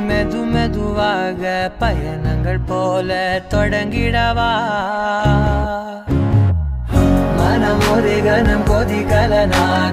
மெது மெதுவாக பயணங்கள் போல தொடங்கிடவா? மனம் ஒரு கணம் கொதிகலனாக